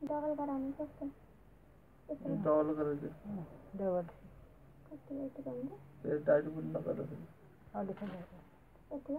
double कराने कसं double कर करायचे डबल कसं येते बंद ते टाईट पण नका करायचं अडीच हज़ार येते